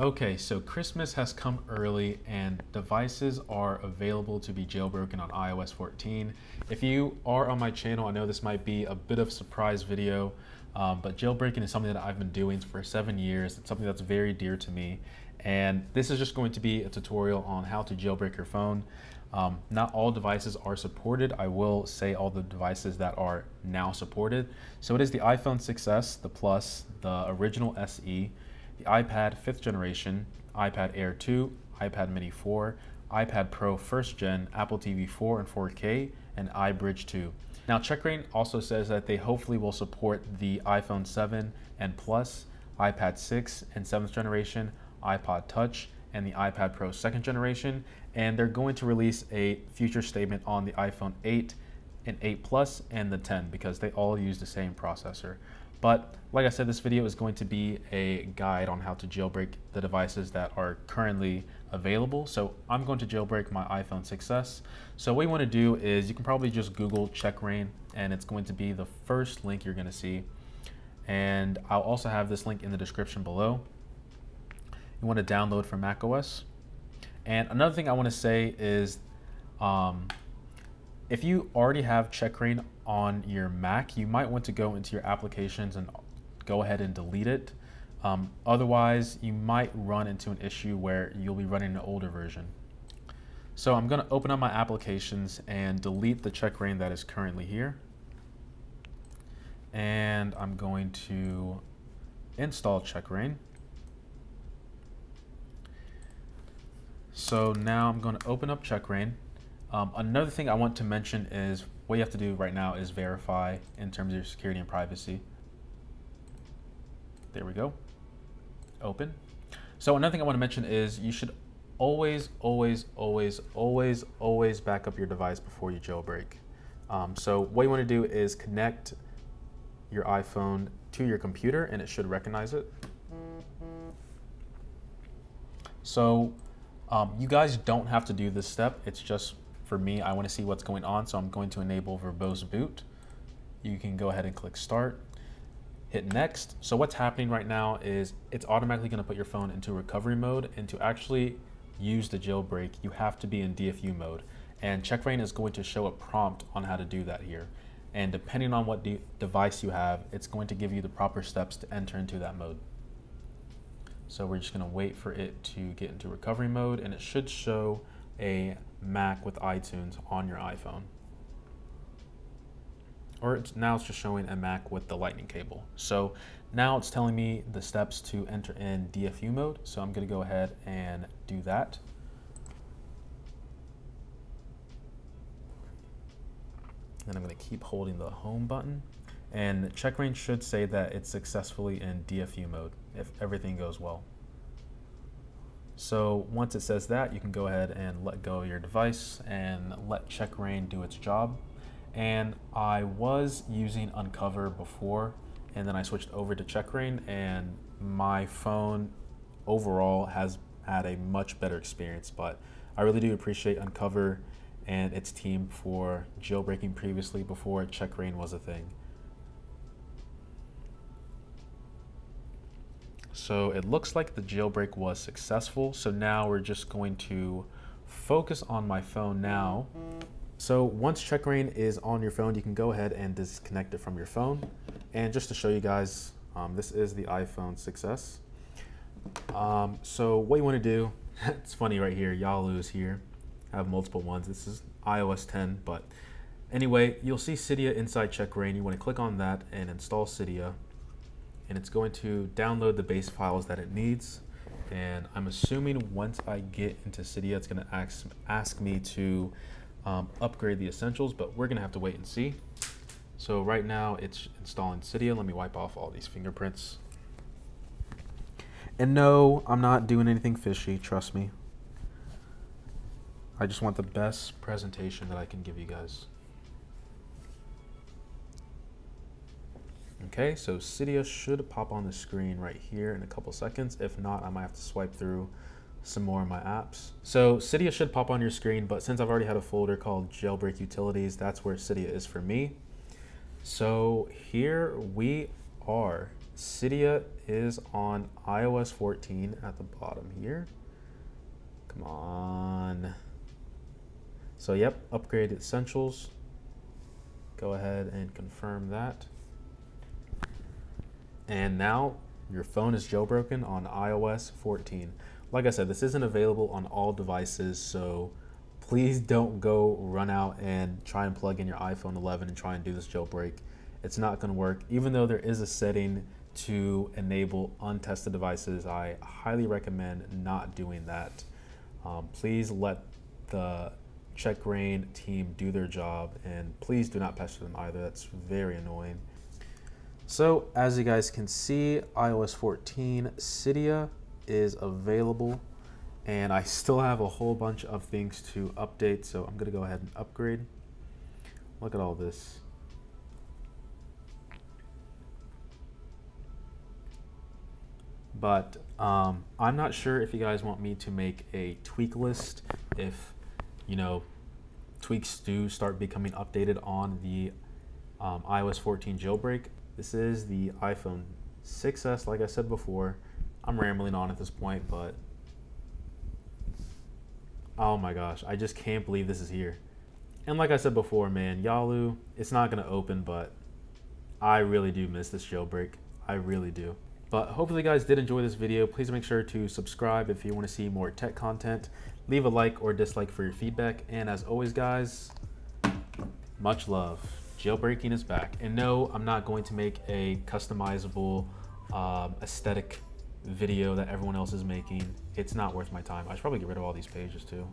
Okay, so Christmas has come early and devices are available to be jailbroken on iOS 14. If you are on my channel, I know this might be a bit of a surprise video, um, but jailbreaking is something that I've been doing for seven years. It's something that's very dear to me. And this is just going to be a tutorial on how to jailbreak your phone. Um, not all devices are supported. I will say all the devices that are now supported. So it is the iPhone 6s, the Plus, the original SE, the iPad 5th generation, iPad Air 2, iPad Mini 4, iPad Pro 1st gen, Apple TV 4 and 4K, and iBridge 2. Now Checkra1n also says that they hopefully will support the iPhone 7 and Plus, iPad 6 and 7th generation, iPod Touch, and the iPad Pro 2nd generation, and they're going to release a future statement on the iPhone 8 and 8 Plus and the 10 because they all use the same processor. But like I said, this video is going to be a guide on how to jailbreak the devices that are currently available. So I'm going to jailbreak my iPhone 6s. So what you want to do is you can probably just Google Checkra1n and it's going to be the first link you're going to see. And I'll also have this link in the description below. You want to download from macOS. And another thing I want to say is um, if you already have Checkra1n on your Mac, you might want to go into your applications and go ahead and delete it. Um, otherwise, you might run into an issue where you'll be running an older version. So I'm going to open up my applications and delete the Checkra1n that is currently here. And I'm going to install Checkra1n. So now I'm going to open up Checkra1n um, another thing I want to mention is what you have to do right now is verify in terms of your security and privacy. There we go. Open. So another thing I want to mention is you should always, always, always, always, always back up your device before you jailbreak. Um, so what you want to do is connect your iPhone to your computer and it should recognize it. So um, you guys don't have to do this step. It's just for me, I want to see what's going on, so I'm going to enable verbose boot. You can go ahead and click start, hit next. So what's happening right now is it's automatically going to put your phone into recovery mode, and to actually use the jailbreak, you have to be in DFU mode. And Checkra1n is going to show a prompt on how to do that here. And depending on what de device you have, it's going to give you the proper steps to enter into that mode. So we're just gonna wait for it to get into recovery mode and it should show a Mac with iTunes on your iPhone. Or it's, now it's just showing a Mac with the lightning cable. So now it's telling me the steps to enter in DFU mode. So I'm gonna go ahead and do that. And I'm gonna keep holding the home button. And Checkra1n should say that it's successfully in DFU mode if everything goes well. So once it says that, you can go ahead and let go of your device and let Checkra1n do its job. And I was using unc0ver before, and then I switched over to Checkra1n, and my phone overall has had a much better experience. But I really do appreciate unc0ver and its team for jailbreaking previously before Checkra1n was a thing. So it looks like the jailbreak was successful. So now we're just going to focus on my phone now. So once Checkra1n is on your phone, you can go ahead and disconnect it from your phone. And just to show you guys, um, this is the iPhone 6s. Um, so what you want to do, it's funny right here, Yalu is here. I have multiple ones. This is iOS 10, but anyway, you'll see Cydia inside Checkra1n. You want to click on that and install Cydia and it's going to download the base files that it needs. And I'm assuming once I get into Cydia, it's gonna ask, ask me to um, upgrade the essentials, but we're gonna have to wait and see. So right now it's installing Cydia. Let me wipe off all these fingerprints. And no, I'm not doing anything fishy, trust me. I just want the best presentation that I can give you guys. Okay, so Cydia should pop on the screen right here in a couple seconds. If not, I might have to swipe through some more of my apps. So Cydia should pop on your screen, but since I've already had a folder called Jailbreak Utilities, that's where Cydia is for me. So here we are. Cydia is on iOS 14 at the bottom here. Come on. So yep, upgrade essentials. Go ahead and confirm that. And now your phone is jailbroken on iOS 14. Like I said, this isn't available on all devices, so please don't go run out and try and plug in your iPhone 11 and try and do this jailbreak. It's not going to work. Even though there is a setting to enable untested devices, I highly recommend not doing that. Um, please let the check Checkra1n team do their job and please do not pester them either. That's very annoying. So as you guys can see, iOS 14 Cydia is available and I still have a whole bunch of things to update. So I'm gonna go ahead and upgrade. Look at all this. But um, I'm not sure if you guys want me to make a tweak list if, you know, tweaks do start becoming updated on the um, iOS 14 jailbreak. This is the iPhone 6s, like I said before. I'm rambling on at this point, but oh my gosh, I just can't believe this is here. And like I said before, man, Yalu, it's not going to open, but I really do miss this jailbreak. I really do. But hopefully you guys did enjoy this video. Please make sure to subscribe if you want to see more tech content. Leave a like or dislike for your feedback. And as always, guys, much love jailbreaking is back. And no, I'm not going to make a customizable um, aesthetic video that everyone else is making. It's not worth my time. I should probably get rid of all these pages too.